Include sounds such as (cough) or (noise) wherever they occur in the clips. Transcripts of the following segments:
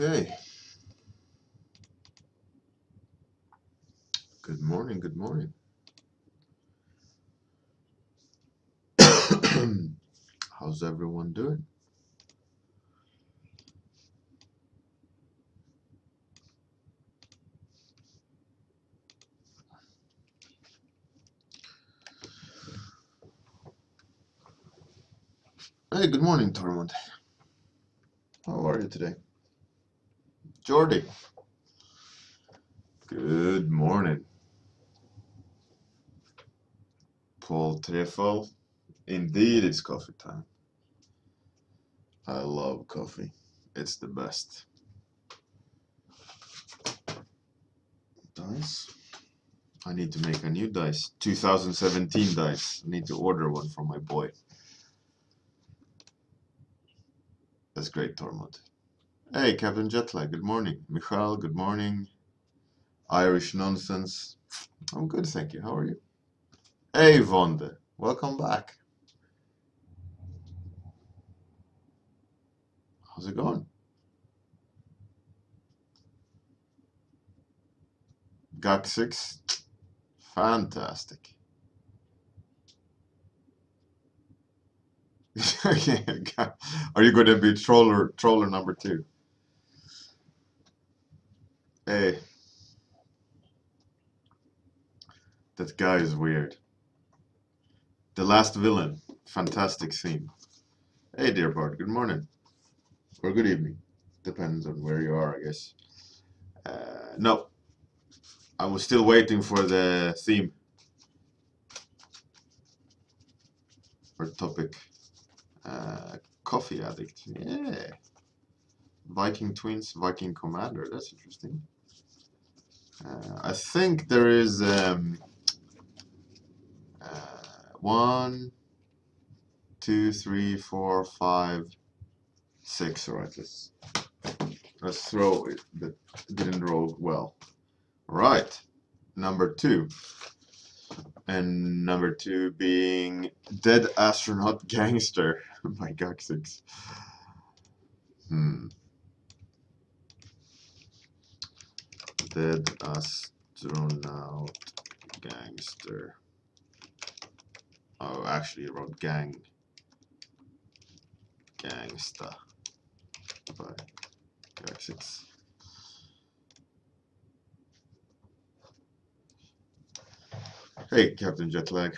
Okay. Good morning, good morning. (coughs) How's everyone doing? Hey, good morning, Tormund. How are you today? Jordy. Good morning. Paul Treffel. Indeed, it's coffee time. I love coffee. It's the best. Dice. I need to make a new dice. 2017 dice. I need to order one from my boy. That's great, Tormund. Hey, Captain Jetlag, good morning. Michal, good morning. Irish Nonsense. I'm good, thank you. How are you? Hey, Vonde. Welcome back. How's it going? GAC 6. Fantastic. (laughs) Are you going to be troller troller number two? Hey, that guy is weird. The Last Villain, fantastic theme. Hey, dear Bart, good morning or good evening, depends on where you are, I guess. Uh, no, I was still waiting for the theme or topic. Uh, coffee addict. Yeah. Viking twins, Viking commander. That's interesting. Uh, I think there is um, uh, one, two, three, four, five, six. All right, let's let's throw it. That didn't roll well. All right, number two and number two being Dead Astronaut (laughs) Gangster by GAC6. Hmm. Dead Astronaut Gangster. Oh, actually, I wrote Gang. Gangsta by GAC6. Hey, Captain Jetlag.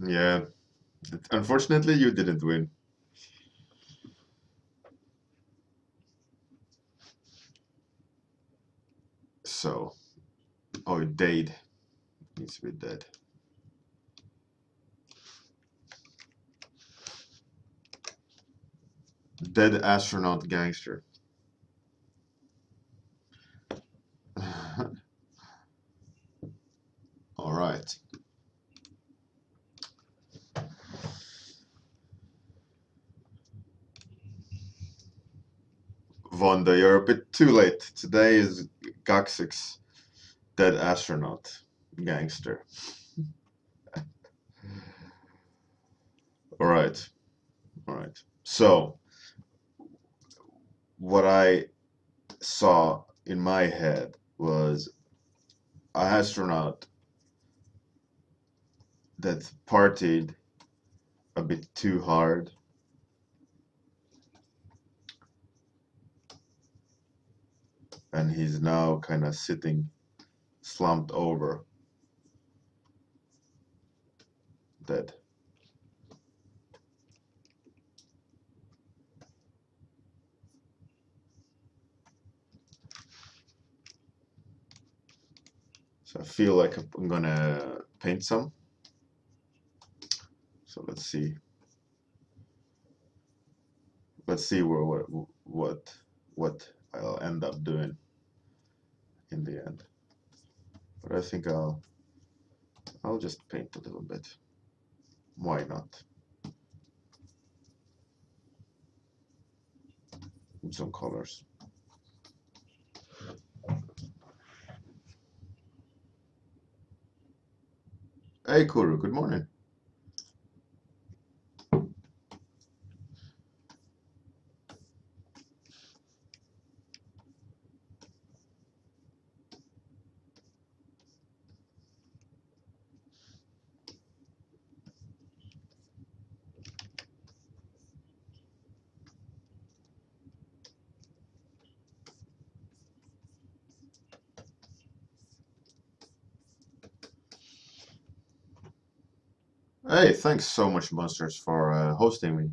Yeah, unfortunately, you didn't win. So, oh, it died. Needs to be dead. Dead astronaut gangster. (laughs) All right. Vonda, you're a bit too late. Today is Gaxix, dead astronaut, gangster. (laughs) All right. All right. So, what I saw in my head was an astronaut that partied a bit too hard and he's now kind of sitting slumped over dead. So I feel like I'm gonna paint some. So let's see. Let's see where what what what I'll end up doing in the end. But I think I'll I'll just paint a little bit. Why not? Some colors. Hey Kuru, good morning. Hey, thanks so much, Monsters, for uh, hosting me.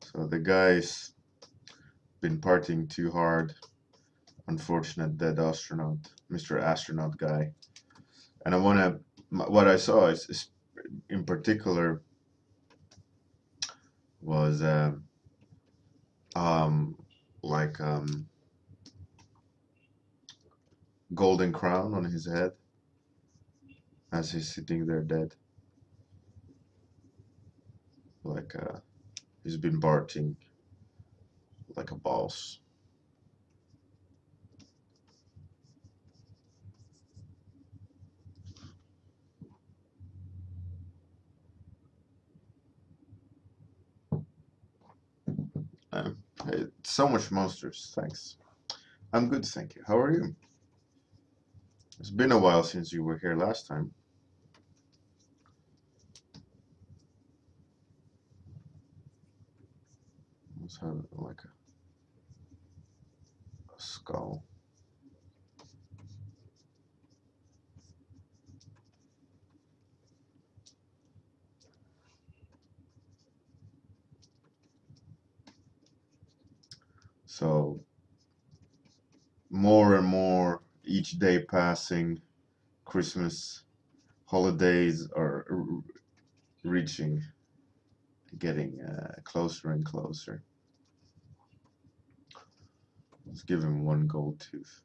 So the guy's been partying too hard. Unfortunate dead astronaut, Mr. Astronaut guy. And I want to, what I saw is, is in particular was um, um, like um, golden crown on his head as he's sitting there dead. Like uh, he's been barting like a boss. Um, so much monsters, thanks. I'm good, thank you. How are you? It's been a while since you were here last time. Let's have like a, a skull. So more and more each day passing, Christmas holidays are reaching, getting uh, closer and closer. Let's give him one gold tooth.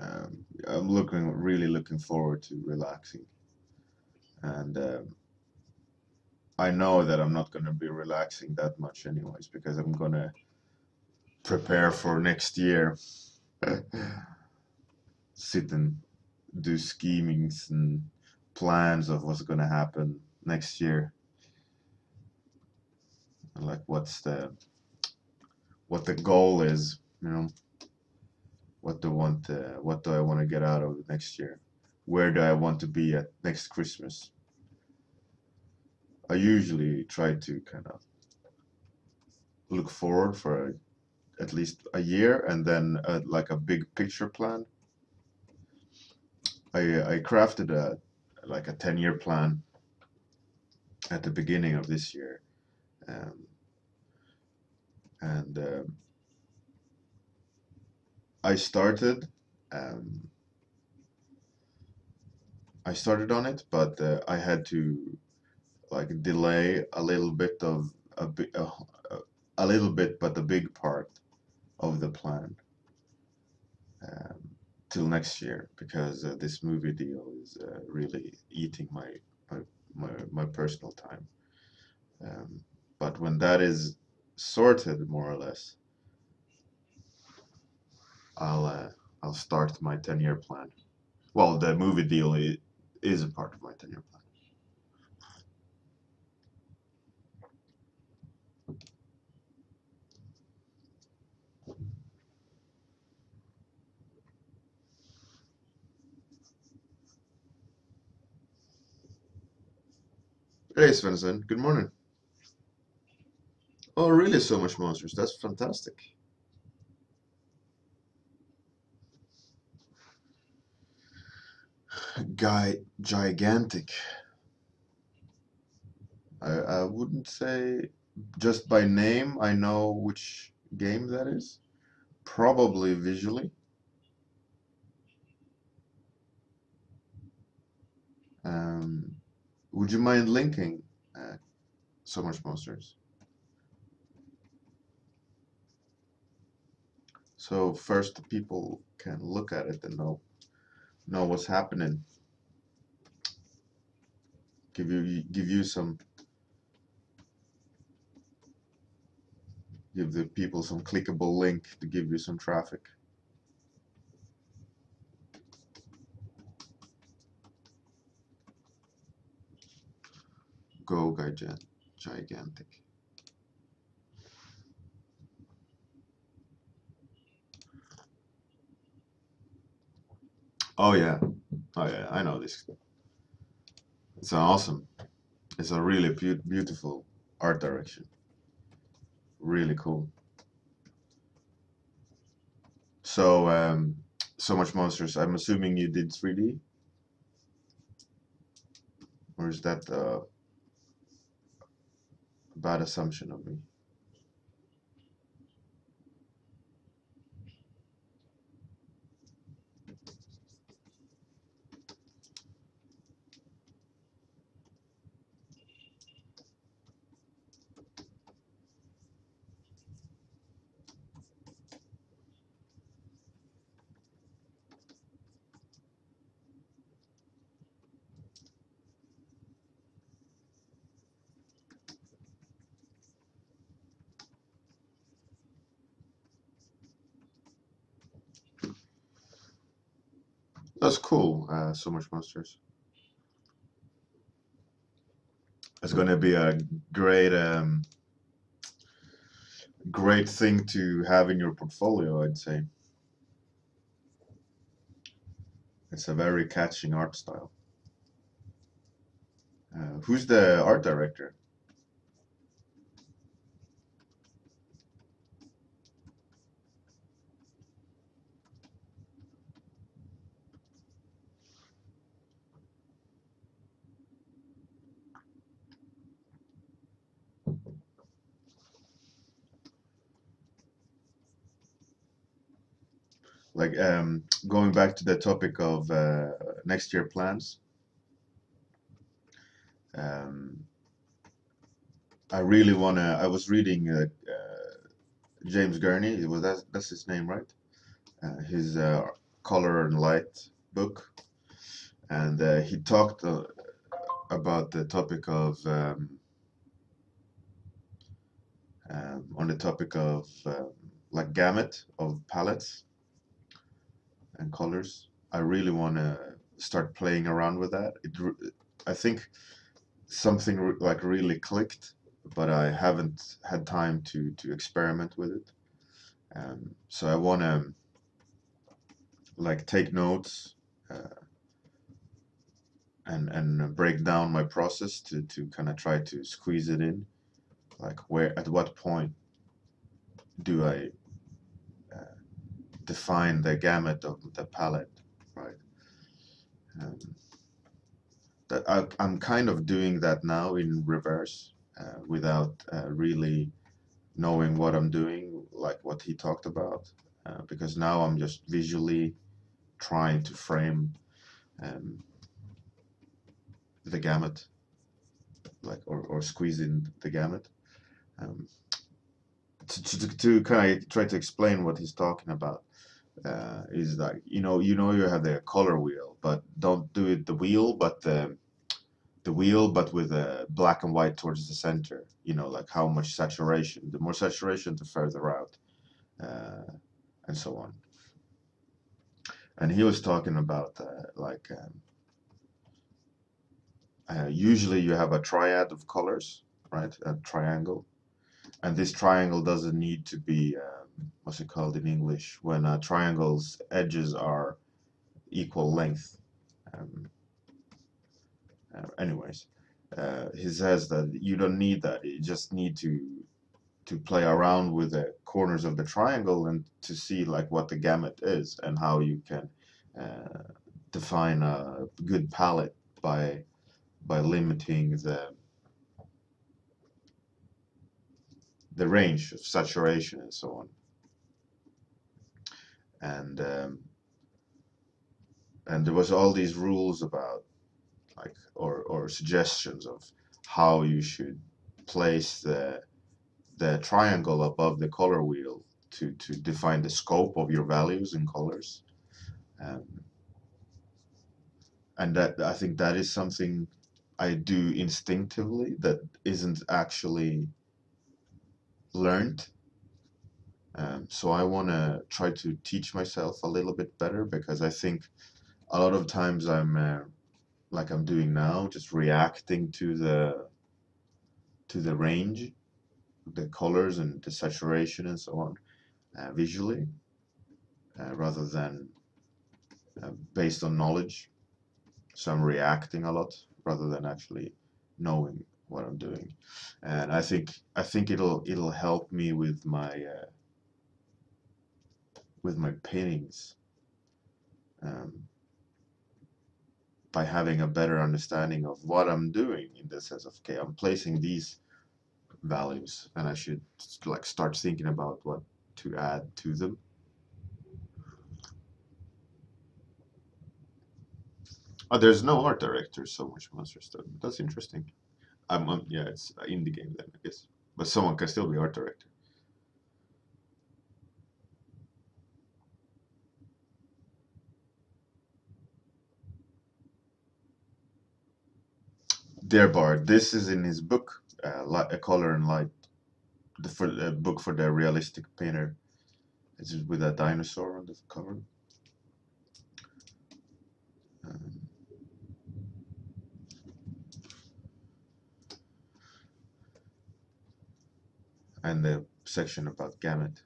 Um, I'm looking, really looking forward to relaxing, and um, I know that I'm not going to be relaxing that much anyways because I'm going to prepare for next year. Sit and do schemings and plans of what's going to happen next year. Like what's the what the goal is, you know. What do I want uh, what do I want to get out of next year? Where do I want to be at next Christmas? I usually try to kind of look forward for at least a year and then uh, like a big picture plan. I I crafted a like a 10 year plan at the beginning of this year. Um, and um, I started. Um, I started on it, but uh, I had to like delay a little bit of a bit, uh, a little bit, but the big part of the plan um, till next year because uh, this movie deal is uh, really eating my, my my my personal time. Um, but when that is sorted, more or less, I'll uh, I'll start my ten year plan. Well, the movie deal is, is a part of my ten year plan. Hey Svensson, good morning. Oh, really? So much monsters? That's fantastic. Guy, gigantic. I I wouldn't say just by name I know which game that is. Probably visually. Um, would you mind linking uh, so much monsters? So first the people can look at it and know know what's happening. Give you give you some give the people some clickable link to give you some traffic. Go gigantic. Oh yeah, oh yeah, I know this. It's awesome. It's a really be beautiful art direction. Really cool. So, um, so much monsters. I'm assuming you did 3D, or is that a bad assumption of me? That's cool. Uh, so much monsters. It's going to be a great, um, great thing to have in your portfolio. I'd say. It's a very catching art style. Uh, who's the art director? Like um, going back to the topic of uh, next year plans. Um, I really wanna. I was reading uh, uh, James Gurney. It was that, that's his name, right? Uh, his uh, Color and Light book, and uh, he talked about the topic of um, um, on the topic of um, like gamut of palettes and colors. I really want to start playing around with that. It, I think something like really clicked, but I haven't had time to to experiment with it. Um, so I want to like take notes uh, and and break down my process to to kind of try to squeeze it in. Like where at what point do I define the gamut of the palette, right? Um, I, am kind of doing that now in reverse uh, without uh, really knowing what I'm doing, like what he talked about, uh, because now I'm just visually trying to frame um, the gamut, like or, or squeeze in the gamut. Um, to, to, to kind of try to explain what he's talking about uh, is like you know you know you have the color wheel, but don't do it the wheel, but the the wheel, but with a black and white towards the center. You know, like how much saturation. The more saturation, the further out, uh, and so on. And he was talking about uh, like um, uh, usually you have a triad of colors, right? A triangle, and this triangle doesn't need to be um, what's it called in English when a triangle's edges are equal length. Um, uh, anyways, uh, he says that you don't need that. You just need to to play around with the corners of the triangle and to see like what the gamut is and how you can uh, define a good palette by by limiting the the range of saturation and so on. And um, and there was all these rules about like or or suggestions of how you should place the the triangle above the color wheel to to define the scope of your values and colors. Um, and that I think that is something I do instinctively that isn't actually learned. Um, so I want to try to teach myself a little bit better because I think a lot of times I'm uh, like I'm doing now, just reacting to the to the range, the colors and the saturation and so on, uh, visually, uh, rather than uh, based on knowledge. So I'm reacting a lot rather than actually knowing what I'm doing, and I think I think it'll it'll help me with my uh, with my paintings. Um, by having a better understanding of what I'm doing in the sense of okay I'm placing these values and I should like start thinking about what to add to them. Oh there's no art director so much monster stuff. That's interesting. I'm um, yeah it's in the game then I guess. But someone can still be art director Bard. This is in his book, uh, Light, A Color and Light, the for, uh, book for the realistic painter. It's with a dinosaur on the cover. Um, and the section about gamut.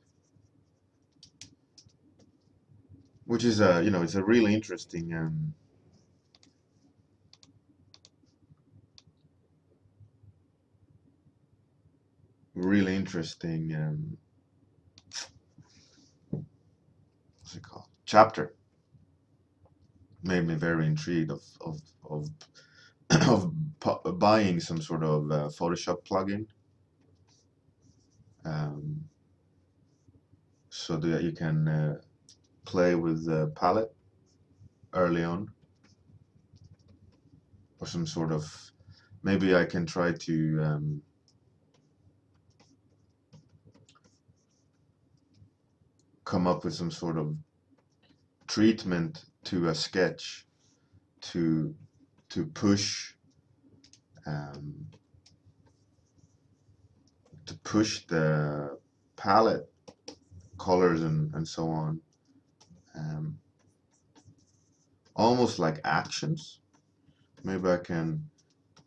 Which is a, you know, it's a really interesting um, really interesting um, what's it called? Chapter. Made me very intrigued of of of, (clears throat) of buying some sort of uh, Photoshop plugin. Um, so that you can uh, play with the palette early on. Or some sort of maybe I can try to um, come up with some sort of treatment to a sketch to to push um, to push the palette colors and, and so on um, almost like actions. Maybe I can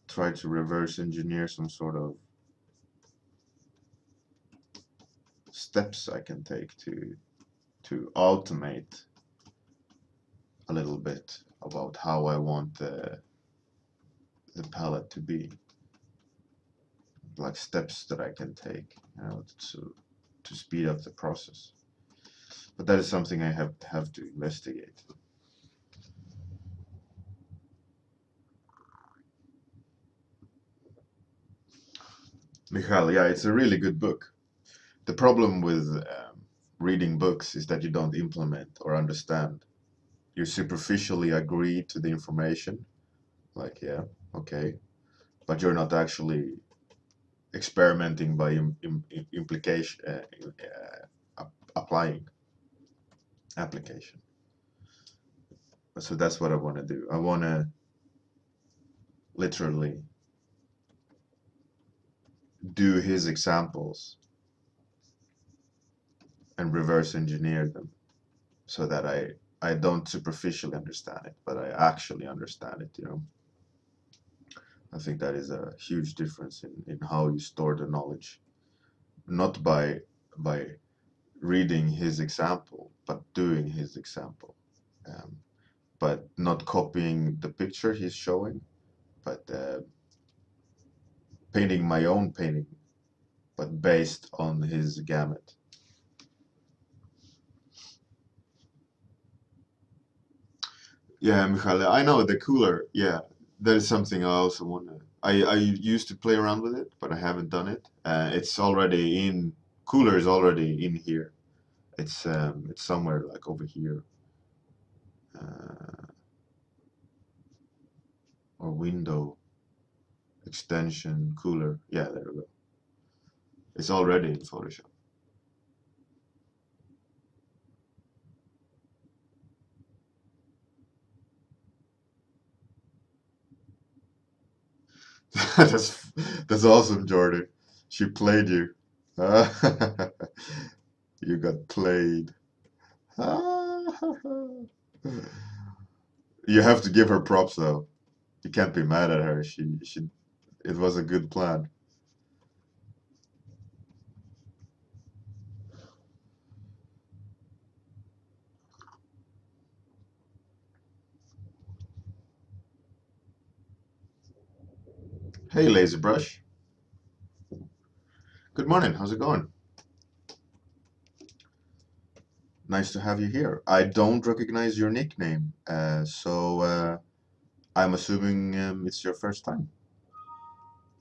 try to reverse engineer some sort of steps I can take to to automate a little bit about how I want the, the palette to be. Like steps that I can take you know, to, to speed up the process. But that is something I have have to investigate. Michal, yeah, it's a really good book. the problem with um, reading books is that you don't implement or understand. You superficially agree to the information, like yeah, okay, but you're not actually experimenting by Im Im implication, uh, uh, applying application. So that's what I want to do. I want to literally do his examples and reverse engineer them so that I I don't superficially understand it, but I actually understand it, you know. I think that is a huge difference in, in how you store the knowledge. Not by by reading his example, but doing his example. Um, but not copying the picture he's showing, but uh, painting my own painting, but based on his gamut. Yeah, Michale, I know the cooler. Yeah, that is something I also want to. I, I used to play around with it, but I haven't done it. Uh, it's already in. Cooler is already in here. It's um, it's somewhere like over here. Uh, or window extension cooler. Yeah, there we go. It's already in Photoshop. (laughs) that's that's awesome, Jordy. She played you. (laughs) you got played. (laughs) you have to give her props though. You can't be mad at her. She she it was a good plan. Hey, Lazy Brush. Good morning. How's it going? Nice to have you here. I don't recognize your nickname, uh, so uh, I'm assuming um, it's your first time,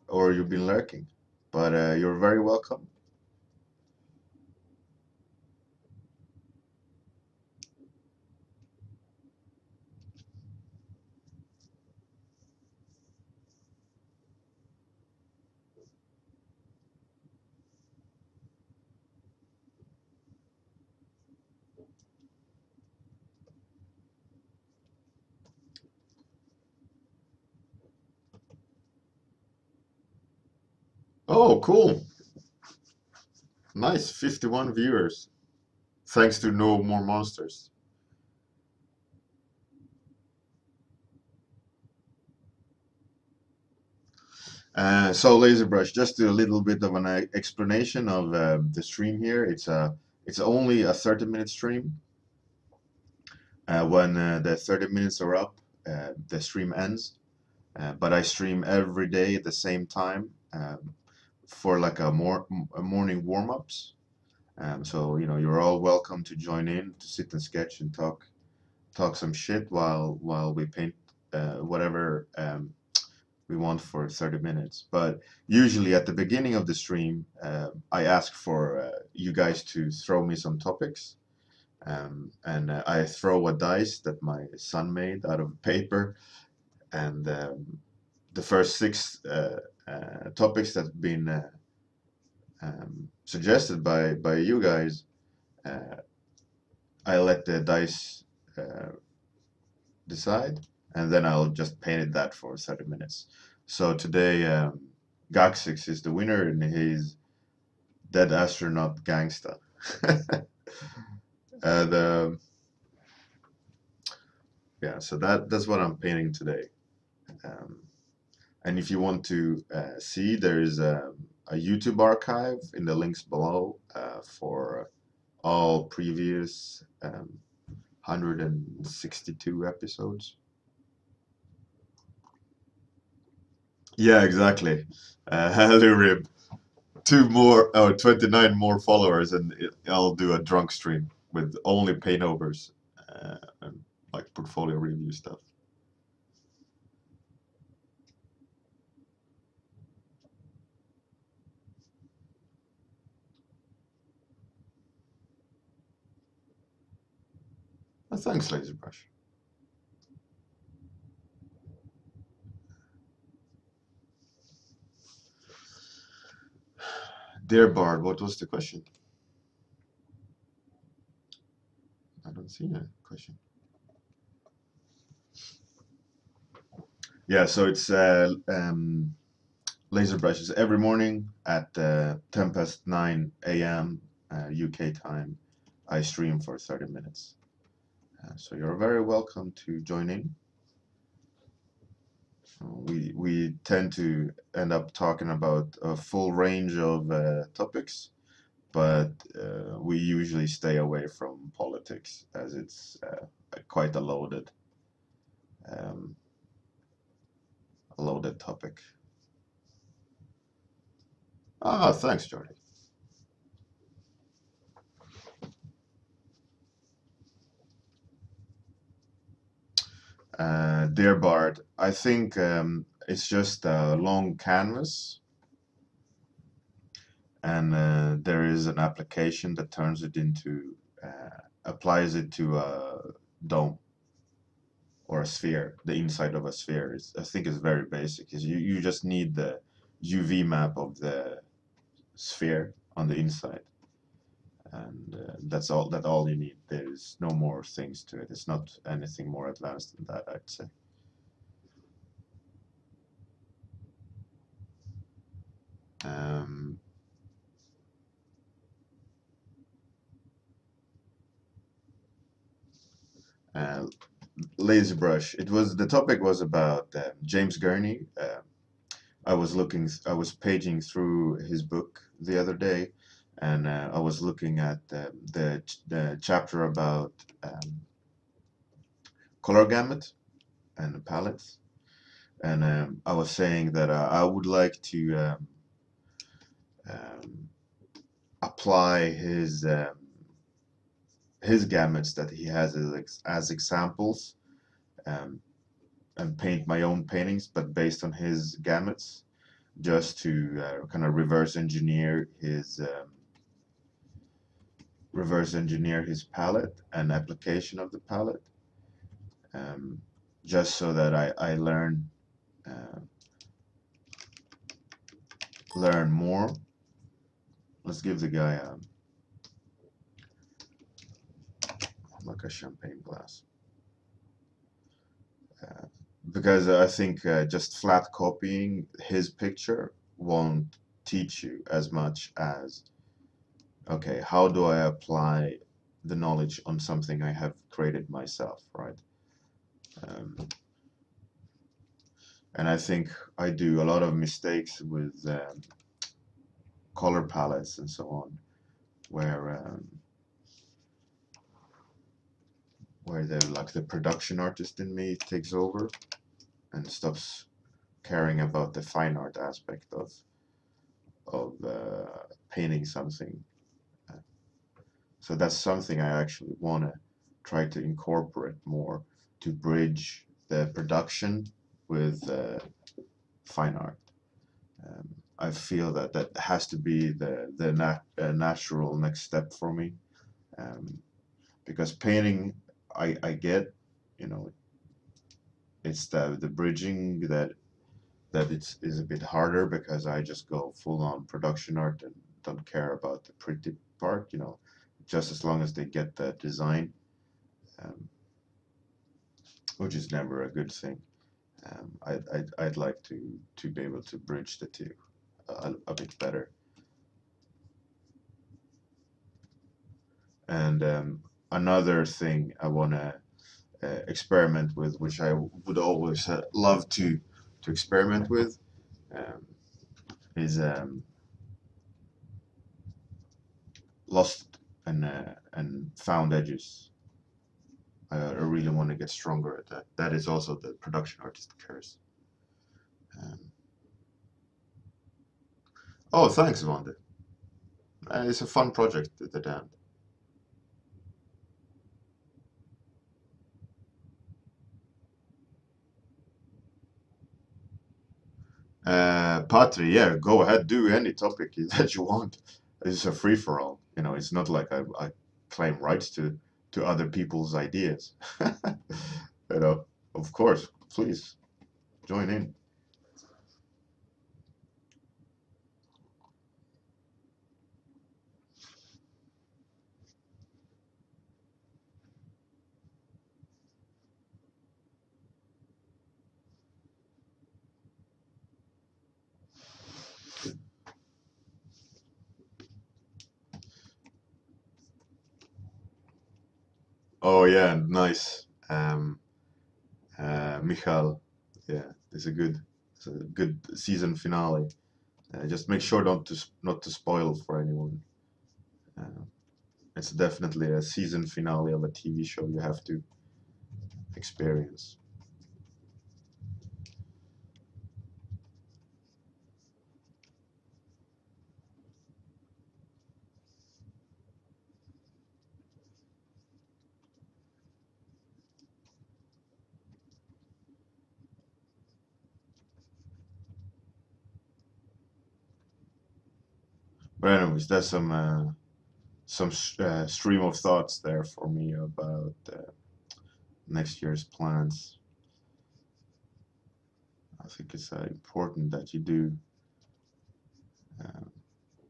or you've been lurking. But uh, you're very welcome. Oh, cool. Nice. 51 viewers. Thanks to No More Monsters. Uh, so Laserbrush, just a little bit of an uh, explanation of uh, the stream here. It's a it's only a 30 minute stream. Uh, when uh, the 30 minutes are up, uh, the stream ends. but I stream every day at the same time. Um, for like a more a morning warm-ups. Um, so you know you're all welcome to join in to sit and sketch and talk talk some shit while while we paint uh, whatever um, we want for 30 minutes. But usually at the beginning of the stream, uh, I ask for uh, you guys to throw me some topics. Um, and uh, I throw a dice that my son made out of paper. And um, the first six uh, topics that have been uh, um, suggested by by you guys, uh, I let the dice decide, and then I'll just paint it that for 30 minutes. So today, um, Gaxix is the winner, and he's Dead Astronaut Gangsta. (laughs) and um, yeah, so that that's what I'm painting today. Um, and if you want to uh, see, there is a, a, YouTube archive in the links below uh, for all previous um, 162 episodes. Yeah, exactly. Uh, (laughs) hello, Rib. Two more, oh, 29 more followers, and I'll do a drunk stream with only paint overs uh, and like portfolio review stuff. Oh, thanks, Laserbrush. Dear Bard, what was the question? I don't see a question. Yeah, so it's uh, um, laser brushes every morning at uh, 10 past 9 a.m. Uh, UK time. I stream for 30 minutes. Uh, so you're very welcome to join in. We, we tend to end up talking about a full range of uh, topics, but uh, we usually stay away from politics as it's uh, quite a loaded, um, a loaded topic. Ah, thanks, Jordy. Uh, dear Bart, I think um, it's just a long canvas and uh, there is an application that turns it into, uh, applies it to a dome or a sphere, the inside of a sphere. It's, I think it's very basic. You, you just need the UV map of the sphere on the inside and uh, that's all that all you need. There's no more things to it. It's not anything more advanced than that I'd say. Um, uh, lazy brush. It was the topic was about uh, James Gurney. Uh, I was looking I was paging through his book the other day and uh, I was looking at the, the, the chapter about um, color gamut and palettes. And um, I was saying that uh, I would like to um, um apply his um, his gamuts that he has as, as examples um, and paint my own paintings but based on his gamuts just to uh, kind of reverse engineer his um, reverse engineer his palette and application of the palette um, just so that I, I learn uh, learn more. Let's give the guy a, like a champagne glass. Uh, because I think uh, just flat copying his picture won't teach you as much as okay, how do I apply the knowledge on something I have created myself, right? Um, and I think I do a lot of mistakes with um, color palettes and so on, where um, where the like the production artist in me takes over and stops caring about the fine art aspect of of uh, painting something so that's something I actually want to try to incorporate more to bridge the production with uh, fine art. Um, I feel that that has to be the the nat uh, natural next step for me, um, because painting I I get, you know, it's the the bridging that that it's is a bit harder because I just go full on production art and don't care about the pretty part, you know just as long as they get that design, um, which is never a good thing. Um, I, I'd, I'd like to, to be able to bridge the two a, a bit better. And um, another thing I want to uh, experiment with, which I would always uh, love to to experiment with, um, is um, lost and uh, and found edges. I, I really want to get stronger at that. That is also the production artist curse. Um, oh, thanks, Wanda. Uh, it's a fun project at the end. Uh, Patri, yeah, go ahead, do any topic (laughs) that you want. It's a free for all. You know, it's not like I, I claim rights to to other people's ideas. (laughs) you know, of course, please join in. Oh yeah, nice. Um, uh, Michal, yeah, it's a good, it's a good season finale. Uh, just make sure not to not to spoil for anyone. Uh, it's definitely a season finale of a TV show you have to experience. But anyways, that's some uh, some uh, stream of thoughts there for me about uh, next year's plans. I think it's uh, important that you do uh,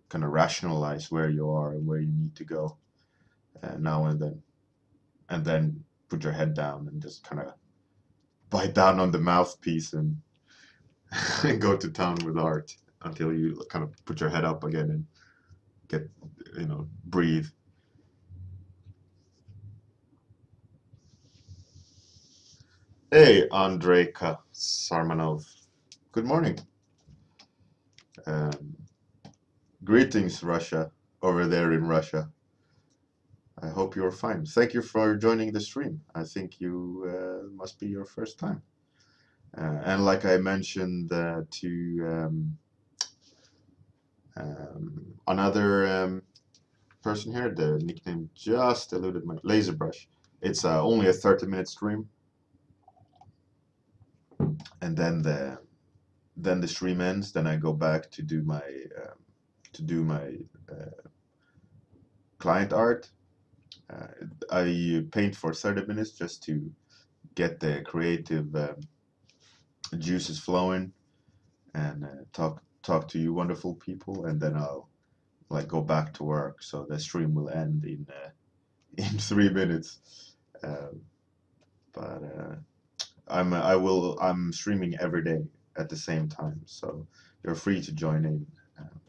kind of rationalize where you are and where you need to go uh, now and then, and then put your head down and just kind of bite down on the mouthpiece and (laughs) go to town with art until you kind of put your head up again and get you know breathe. Hey andreyka sarmanov good morning. Um, greetings russia over there in russia. I hope you're fine. Thank you for joining the stream. I think you uh, must be your first time. Uh, and like i mentioned uh, to um, um, another um, person here, the nickname just eluded my Laserbrush. It's uh, only a 30 minute stream. And then the then the stream ends. Then I go back to do my um, to do my uh, client art. Uh, I paint for 30 minutes just to get the creative um, juices flowing and uh, talk talk to you wonderful people and then I'll like go back to work so the stream will end in uh, (laughs) in three minutes. Um, but uh, I'm I will I'm streaming every day at the same time so you're free to join in um,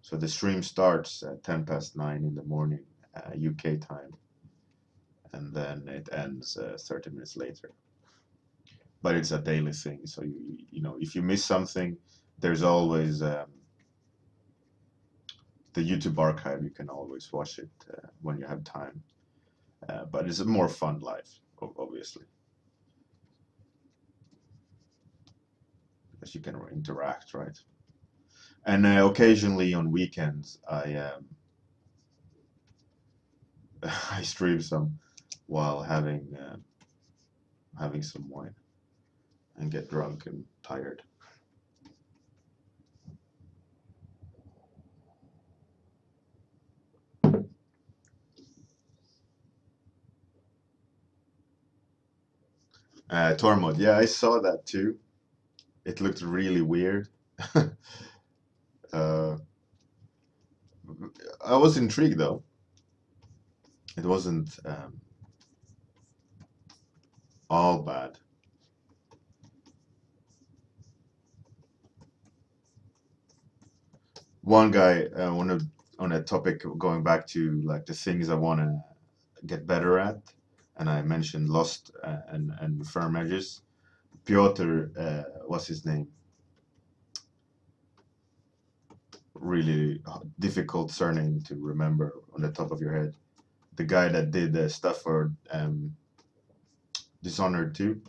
so the stream starts at 10 past 9 in the morning uh, UK time and then it ends uh, 30 minutes later but it's a daily thing. So you you know if you miss something, there's always um, the YouTube archive. You can always watch it uh, when you have time. Uh, but it's a more fun life, obviously, because you can interact, right? And uh, occasionally on weekends, I um, (laughs) I stream some while having uh, having some wine and get drunk and tired. Uh, Tormod, yeah, I saw that too. It looked really weird. (laughs) uh, I was intrigued though. It wasn't um, all bad. One guy uh, on a on a topic going back to like the things I want to get better at, and I mentioned lost uh, and and firm edges. Piotr, uh, what's his name? Really difficult surname to remember on the top of your head. The guy that did the stuff for um, Dishonored 2.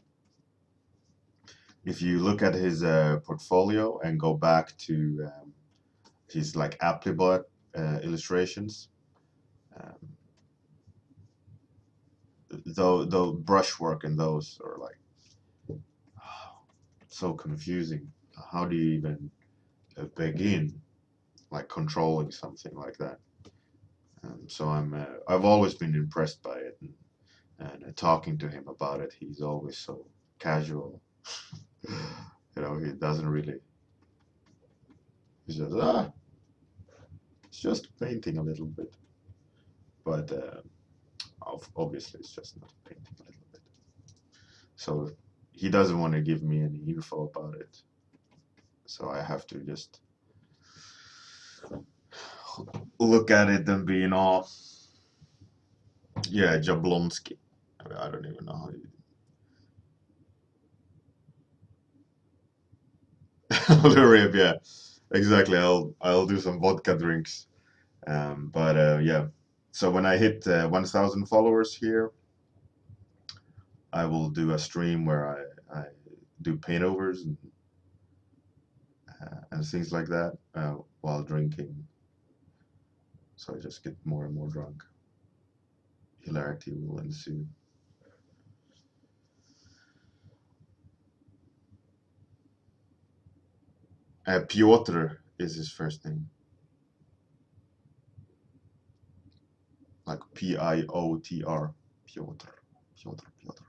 If you look at his uh, portfolio and go back to um, his like Applebot uh, illustrations. Um, though the brushwork in those are like oh, so confusing. How do you even uh, begin like controlling something like that? Um, so I'm uh, I've always been impressed by it, and, and uh, talking to him about it, he's always so casual. (laughs) you know, he doesn't really. He says, ah, it's just painting a little bit, but uh, obviously it's just not painting a little bit. So he doesn't want to give me any info about it, so I have to just look at it and be in awe. Yeah, Jablonski. I don't even know how you. (laughs) Lurib, yeah, exactly. I'll I'll do some vodka drinks, um, but uh, yeah. So when I hit uh, 1,000 followers here, I will do a stream where I, I do paint overs and, uh, and things like that uh, while drinking so I just get more and more drunk. Hilarity will ensue. Uh, Piotr is his first name. Like P I O T R. Piotr. Piotr. Piotr.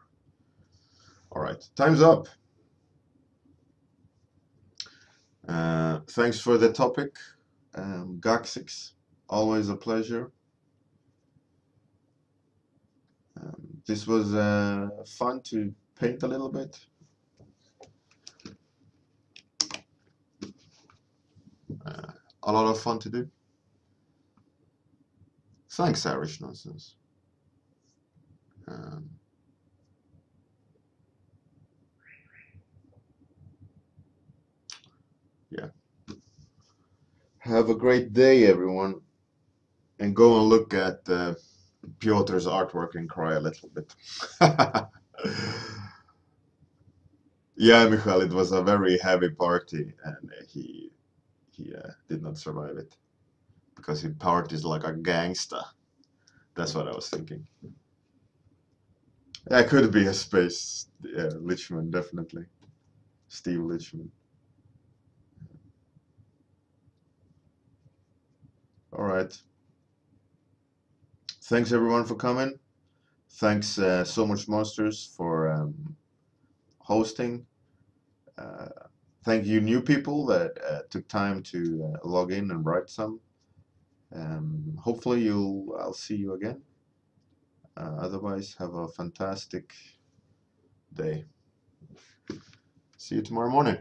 All right, time's up. Uh, thanks for the topic, um, GAG6. Always a pleasure. Um, this was uh, fun to paint a little bit. Uh, a lot of fun to do. Thanks, Irish Nonsense. Um, yeah. Have a great day, everyone and go and look at uh, Piotr's artwork and cry a little bit. (laughs) yeah, Michael, it was a very heavy party, and he he uh, did not survive it because he parties like a gangster. That's what I was thinking. That could be a space. Yeah, Lichman, definitely. Steve Lichman. All right thanks everyone for coming. Thanks uh, so much Monsters for um, hosting. Uh, thank you new people that uh, took time to uh, log in and write some. Um, hopefully you'll I'll see you again. Uh, otherwise, have a fantastic day. See you tomorrow morning.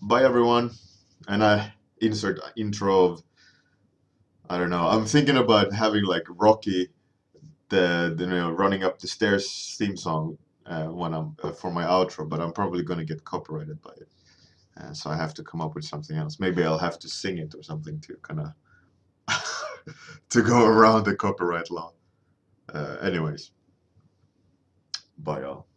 Bye everyone. And I insert intro of I don't know. I'm thinking about having like Rocky, the, the you know running up the stairs theme song uh, when I'm uh, for my outro, but I'm probably gonna get copyrighted by it, uh, so I have to come up with something else. Maybe I'll have to sing it or something to kind of (laughs) to go around the copyright law. Uh, anyways, bye y'all.